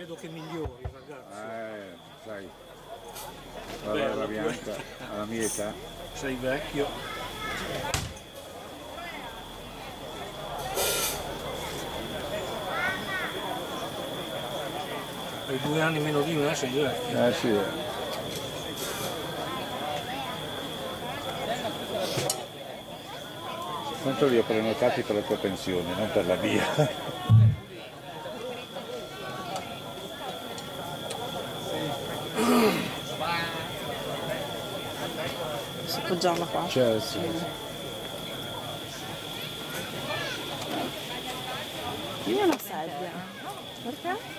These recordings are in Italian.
Vedo che migliori, ragazzo. Eh, sai. La, la bianca, alla mia età. Sei vecchio. Hai due anni meno di me, sei vecchio. Eh sì. Tanto li ho prenotati per la tua pensione, non per la mia. Si appoggiava qua. Cioè, sì. Io una sedia. Perché?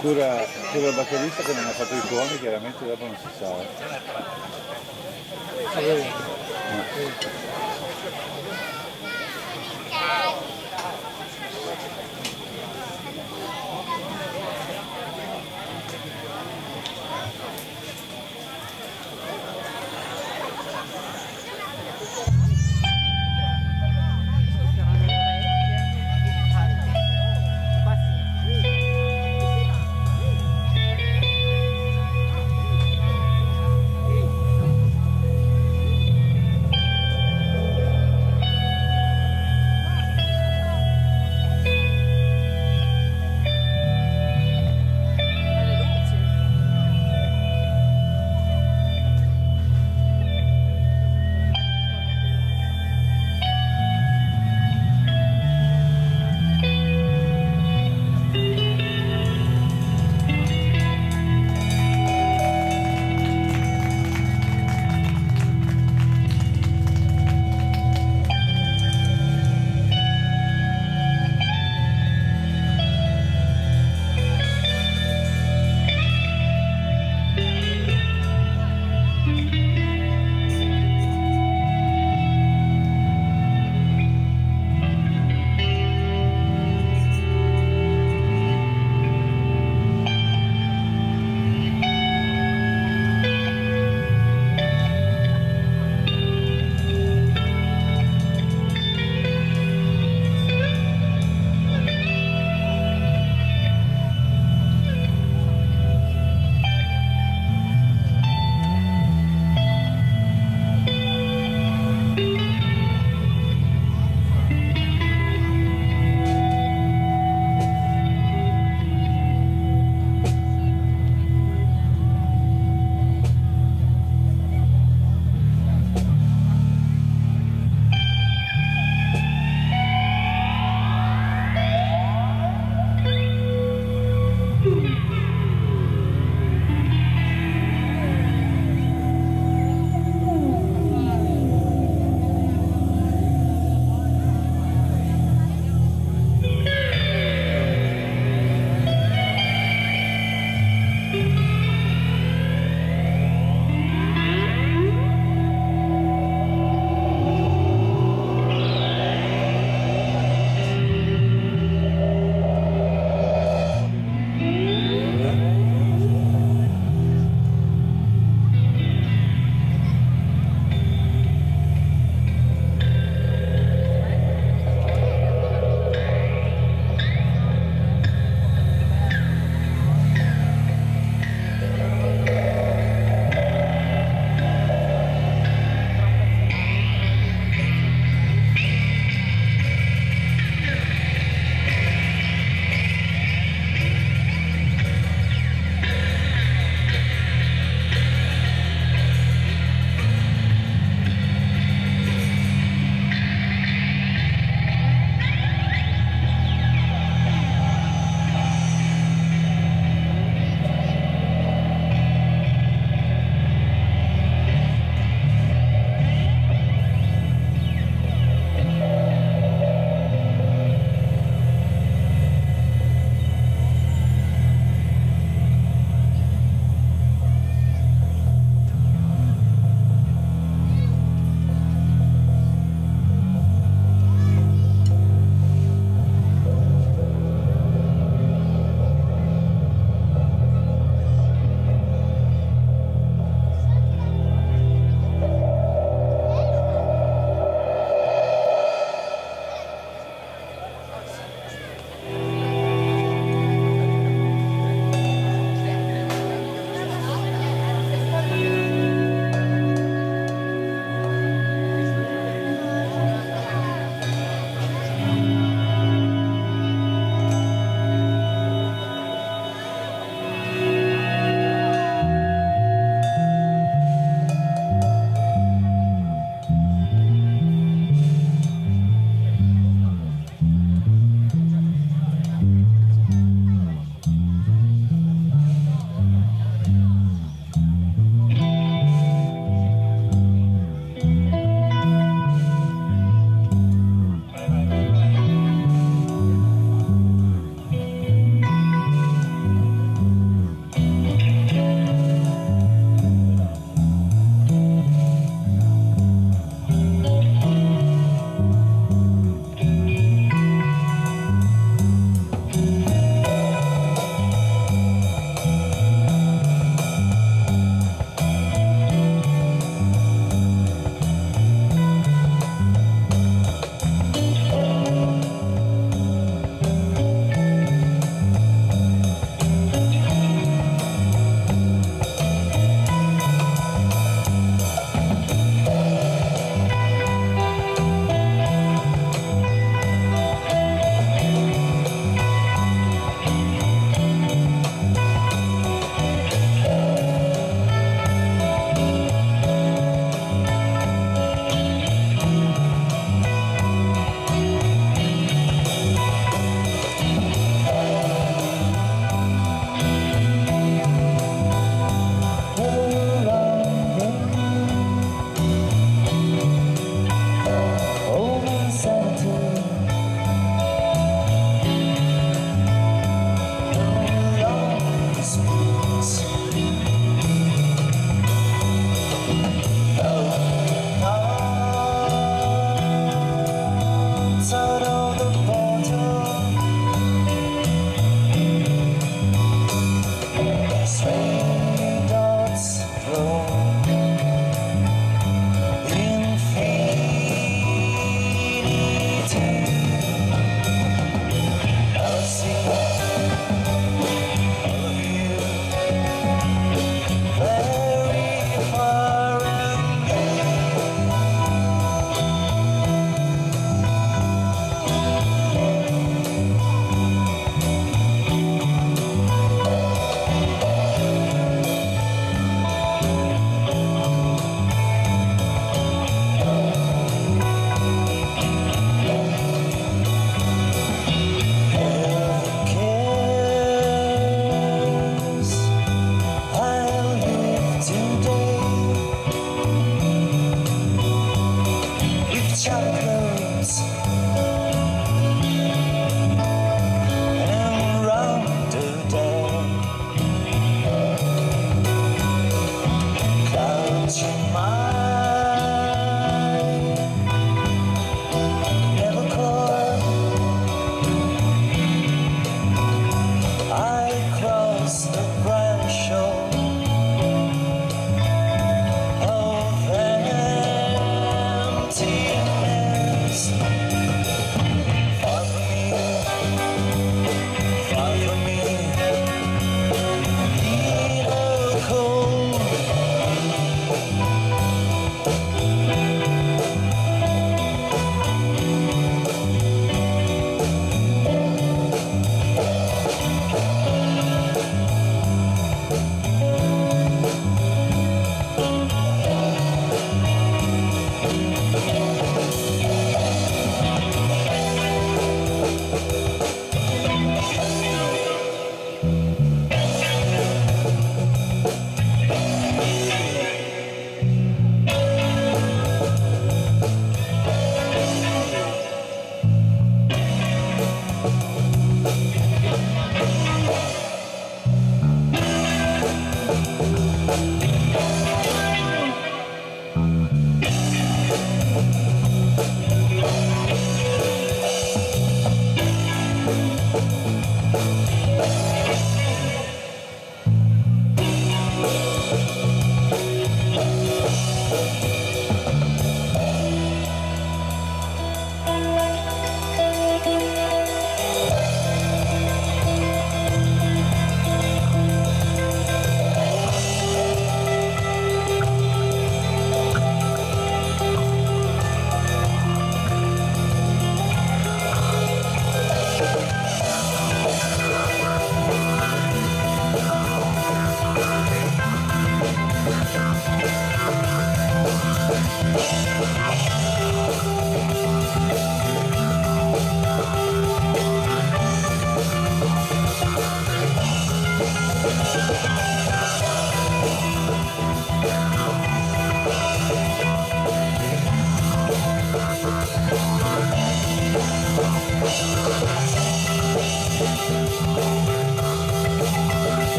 Cura, cura il batterista che non ha fatto i suoni, chiaramente dopo non si sa. to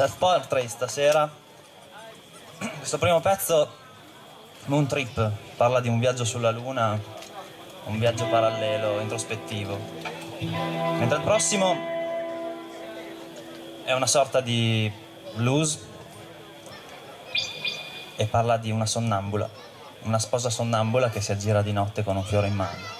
Self Portrait stasera. Questo primo pezzo, Moon Trip, parla di un viaggio sulla Luna, un viaggio parallelo, introspettivo. Mentre il prossimo è una sorta di blues e parla di una sonnambula, una sposa sonnambula che si aggira di notte con un fiore in mano.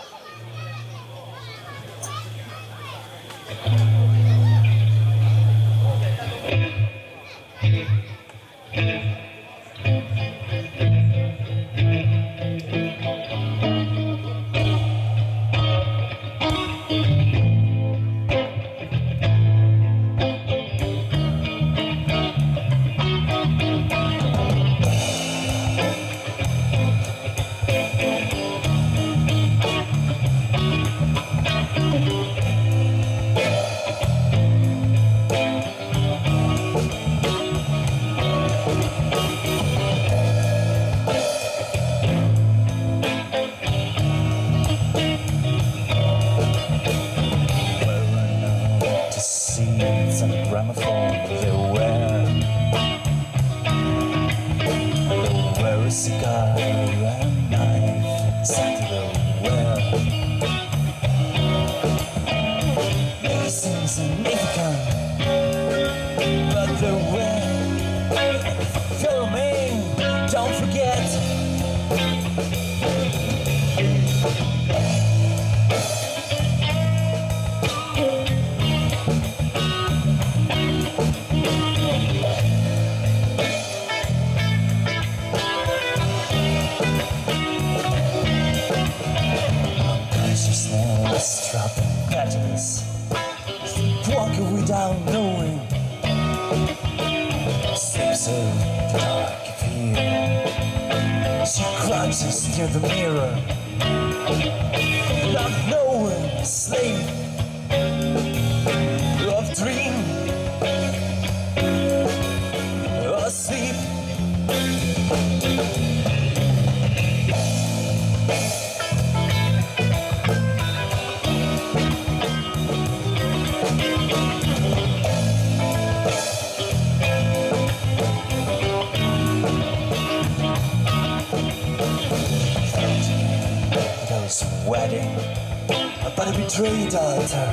free daughter.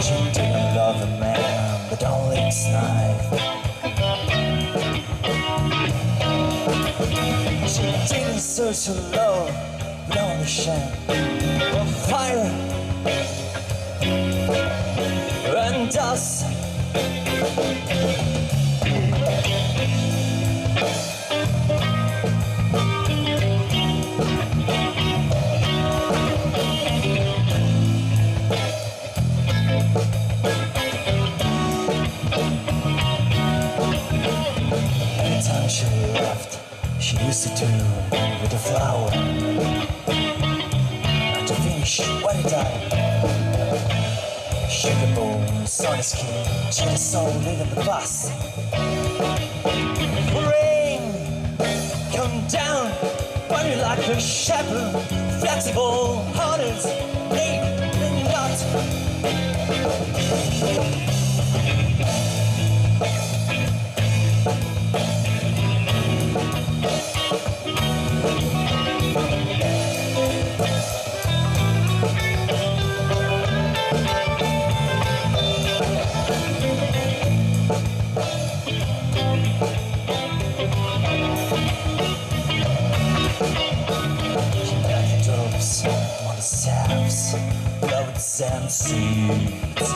She didn't love a man, but only his knife. She didn't search for love, but only shame or fire and dust. To do with a flower. To finish what it died. Sugar on his skin, had soul in the bus. Rain, come down, body like a shepherd, flexible, hearted, seeds.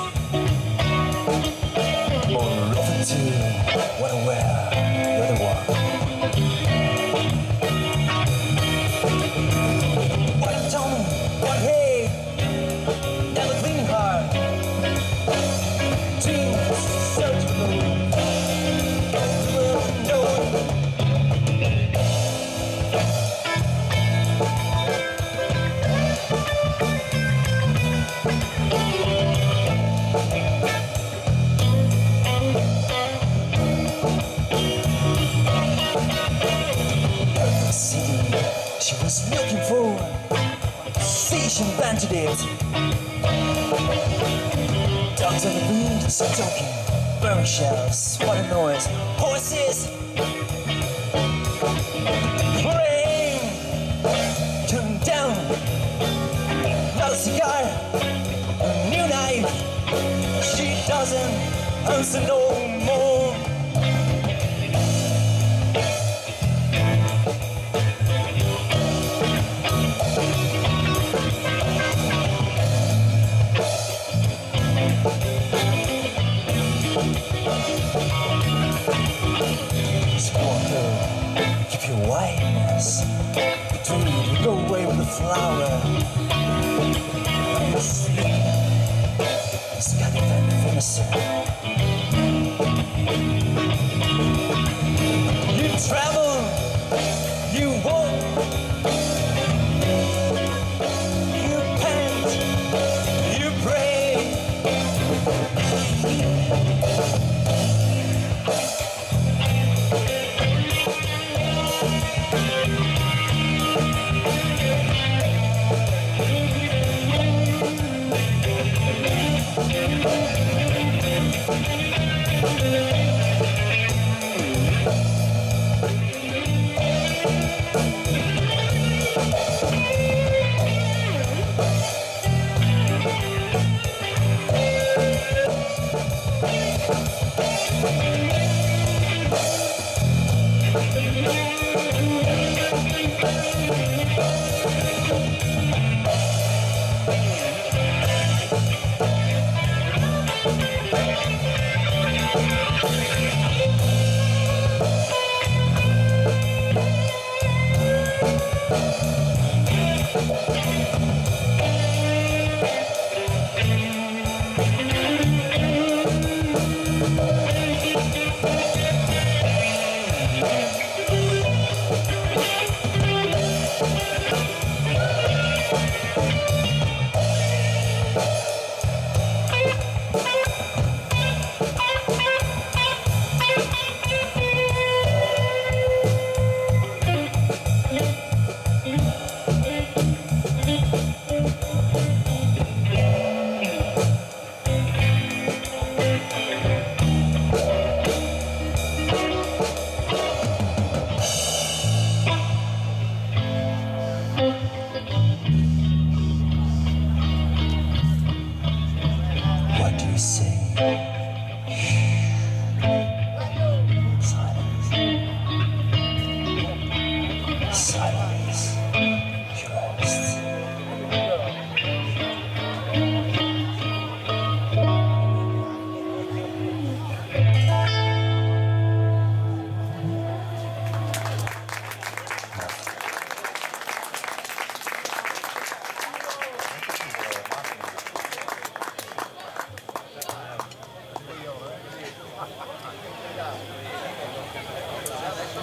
More often too, what aware you're the. One Shocking. Bombshells. What a noise.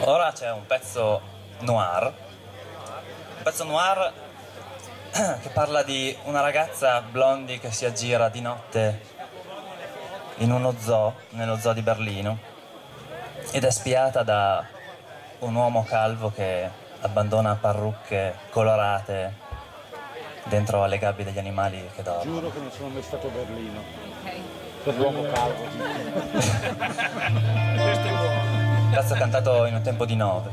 Ora c'è un pezzo noir, un pezzo noir che parla di una ragazza blondi che si aggira di notte in uno zoo, nello zoo di Berlino, ed è spiata da un uomo calvo che abbandona parrucche colorate dentro alle gabbie degli animali che dormono. Giuro che non sono mai stato a Berlino. Per l'uomo calvo. Questo è buono. Pezzo cantato in un tempo di nove.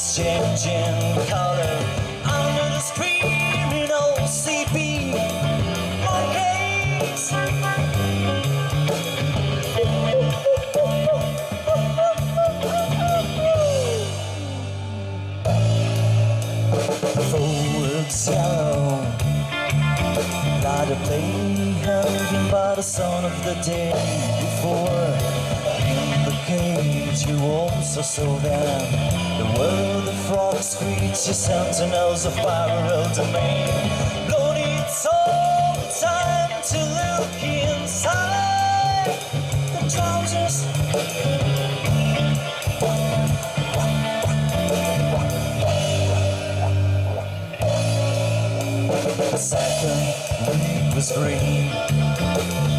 Was changing color. Under the screaming OCB. My gaze. forwards yellow. Not a play held by the sun of the day before. In the cage, you also saw them. The world of frogs screech, your sentinels of viral domain. Lord, it's all time to look inside the trousers. The second week was green.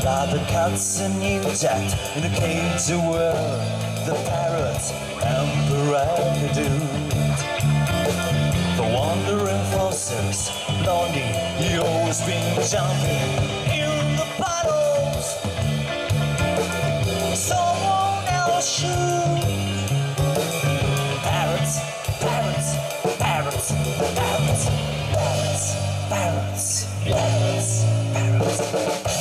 Like the cats and you jacked in a cage of world. The parrot and the rackadoot. The wandering fossils, blondie, you always been jumping in the puddles. Someone else should. Parrots, parrots, parrots, parrots, parrots, parrots, parrots, parrots.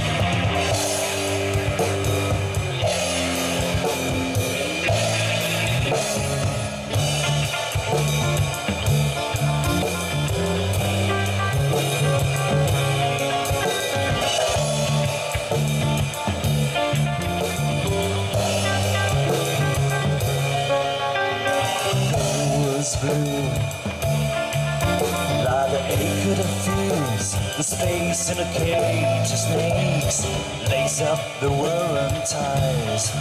The to fuse the space in a cage of snakes. Lace up the whirring ties.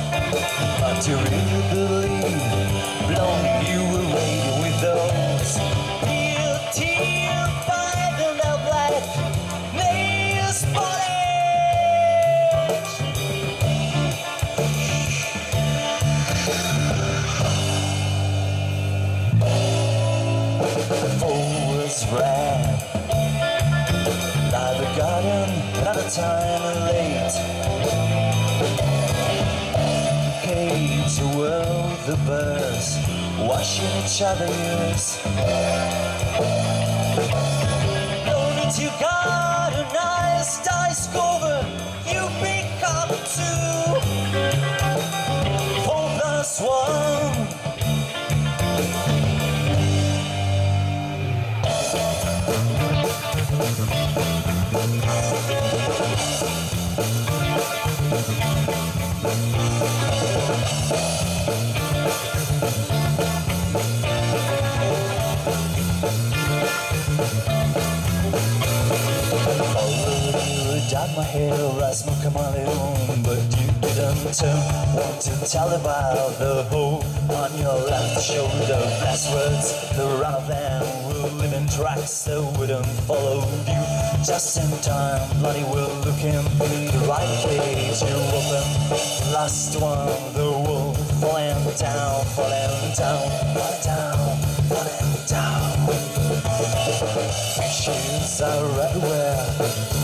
But you really believe, long you waiting with those. time late Hey to the birds Watching each other's Hair as my chameleon, but you didn't uh, want to tell about the hole on your left shoulder. Last words, the run of them will live in tracks that wouldn't follow you. Just in time, bloody will looking the right way to open. Last one, the wolf falling down, falling down, falling down, falling down. Fishes are everywhere.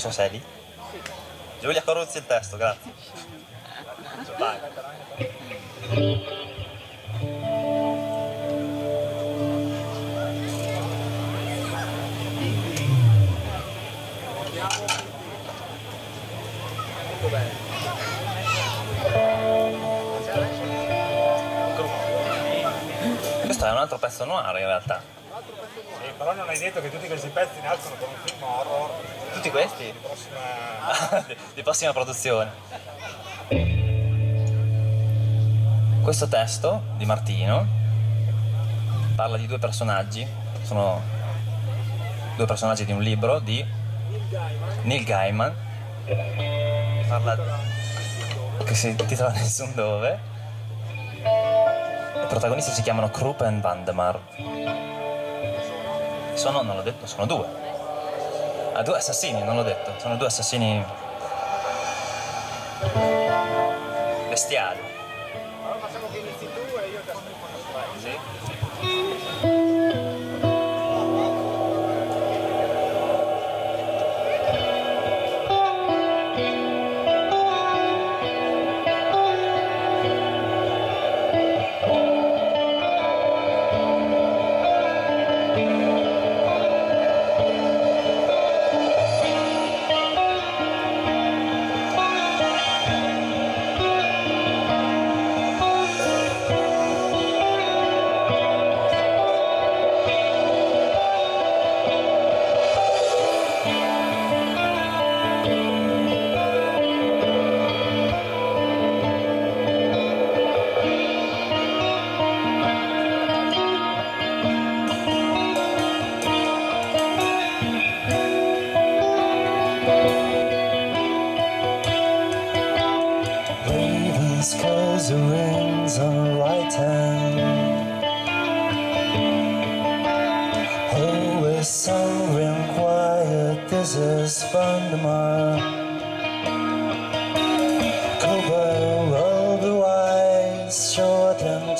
So se è lì. Giulia Corruzzi il testo, grazie. Vai. Questo è un altro pezzo noir in realtà. Però non hai detto che tutti questi pezzi nascono con un film horror Tutti questi? di prossima... di, di prossima produzione. Questo testo di Martino parla di due personaggi, sono due personaggi di un libro di Neil Gaiman, parla che si intitola Nessun Dove. I protagonisti si chiamano Krupp e Vandemar. Sono, non l'ho detto, sono due. Ah, due assassini, non l'ho detto. Sono due assassini bestiali.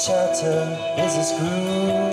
Shelter is a screw.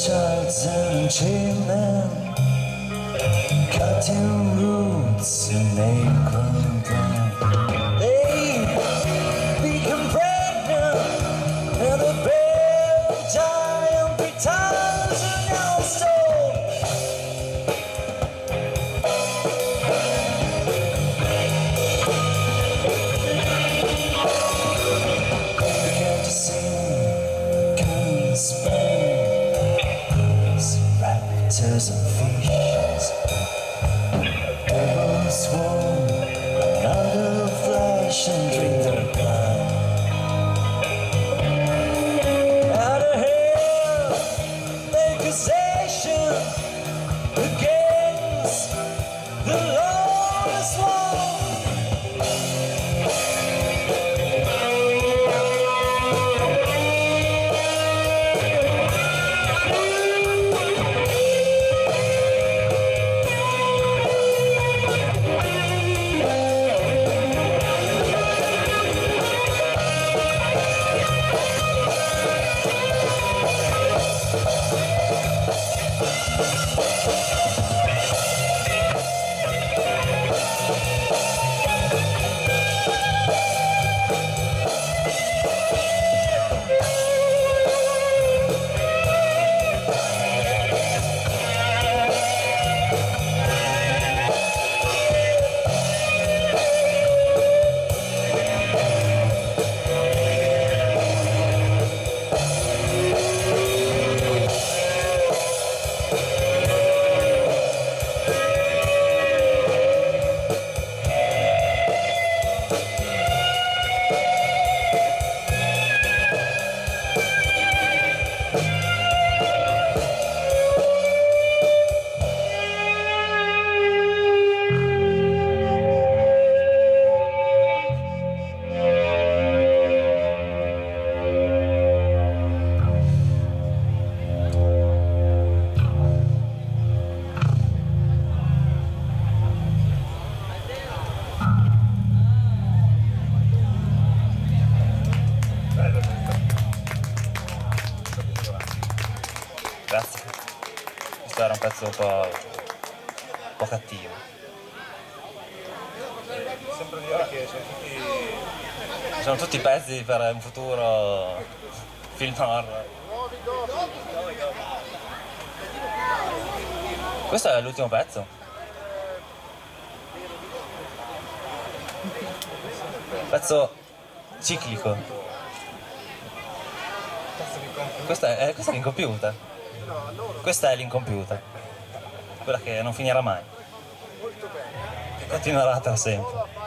orchards and children, cutting roots and acorns. Po', un po' cattivo. Sembra dire che sono tutti... Sono tutti pezzi per un futuro film horror. Questo è l'ultimo pezzo. Pezzo ciclico. Questa è, eh, questa è l'incompiuta. Questa è l'incompiuta. Quella che non finirà mai. Che continuerà per sempre.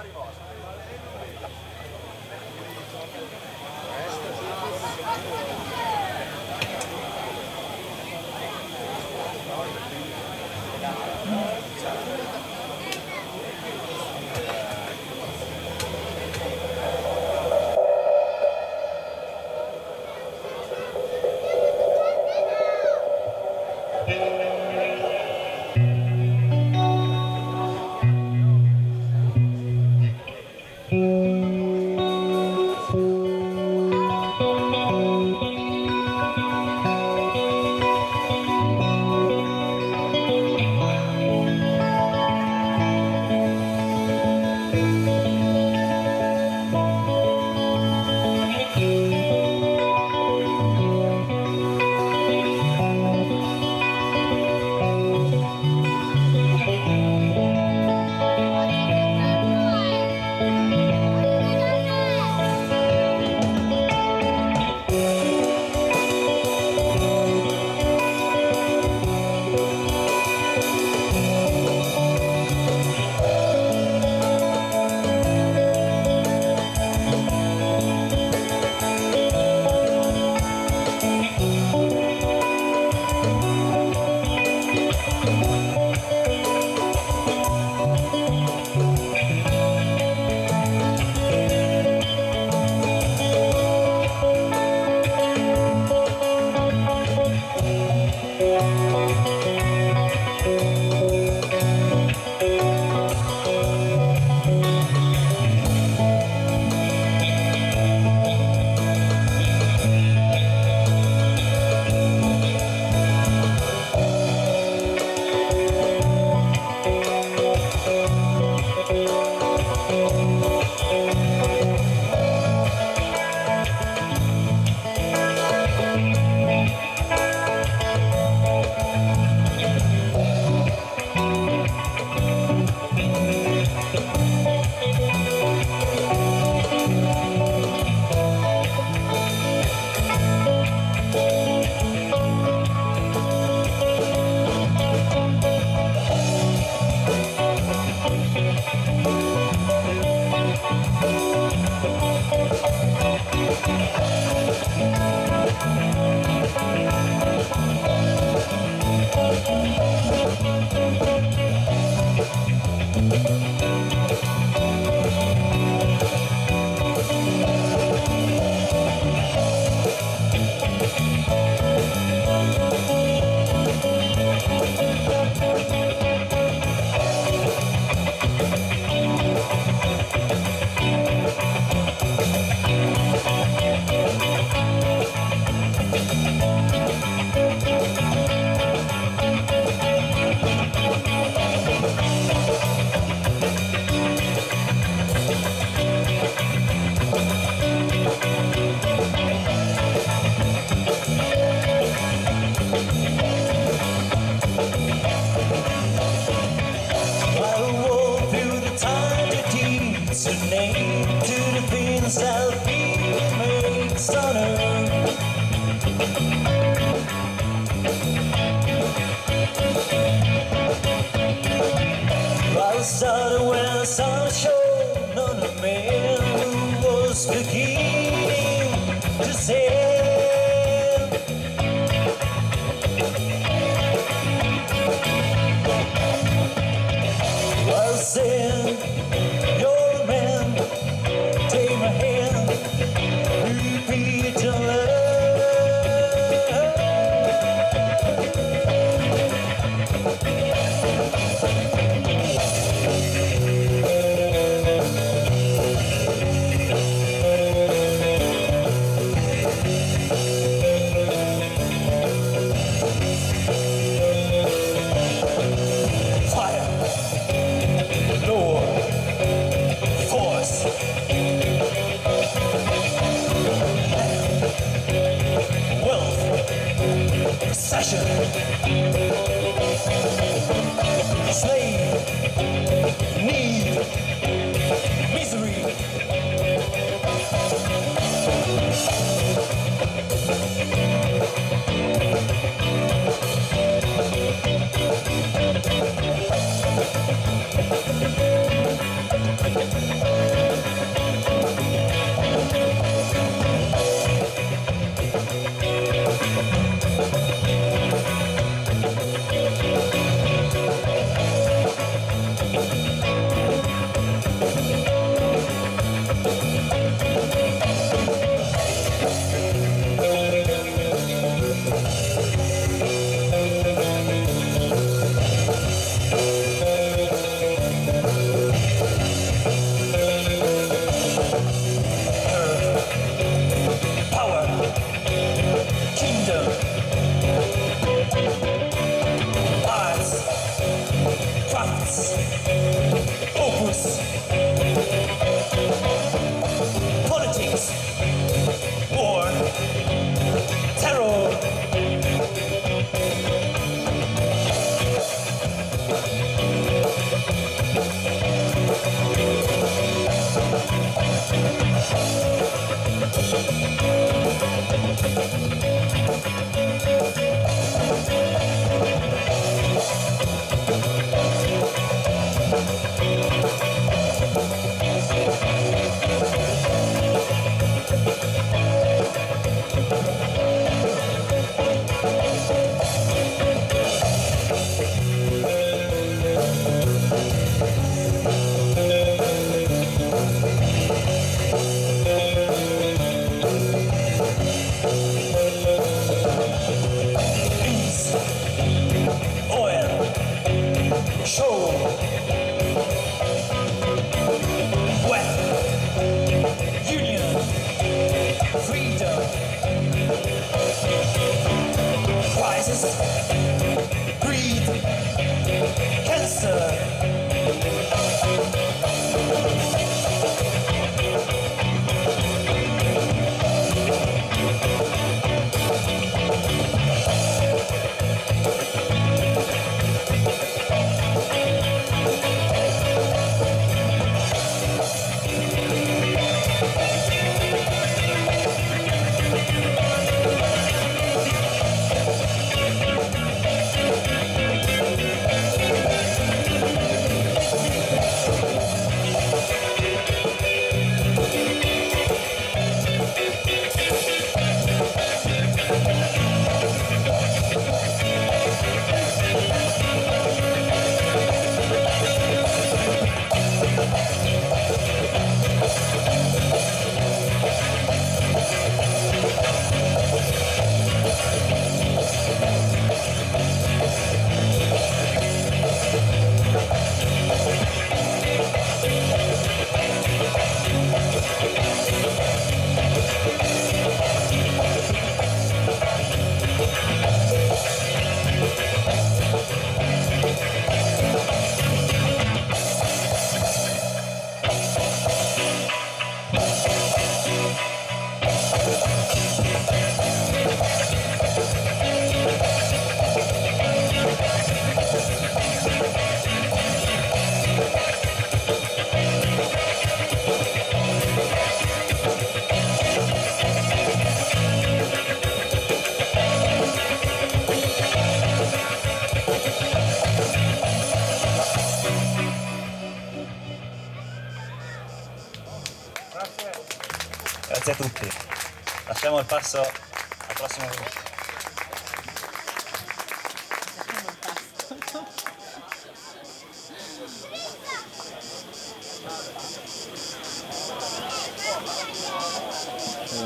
É,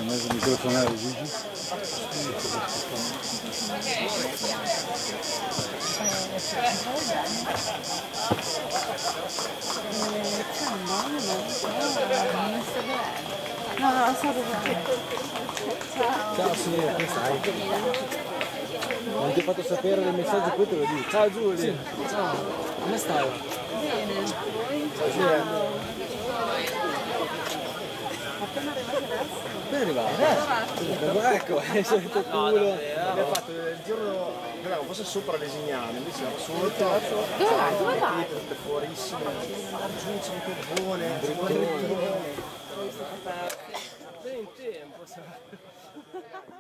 mas o microfone é o vídeo. É. No, no, stavo Ciao signora, come stai? Non ti ho fatto sapere del messaggio, poi te lo dico. Ciao Giulia! Ciao, come stai? Bene? Stasera? Ma appena arrivati adesso. Ben arrivato. Ecco, è solito culo. Abbiamo fatto il giorno, eravamo forse sopra Lesignano, invece eravamo sotto. Dove vai? Dove vai? Tutte fuorissime. Giù c'è un c'è un turbone. In tempo, sa.